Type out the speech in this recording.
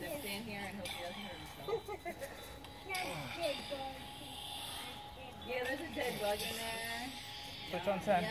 Just stand here and hope he doesn't hurt himself. Yeah, there's a dead bug in there. Which on ten.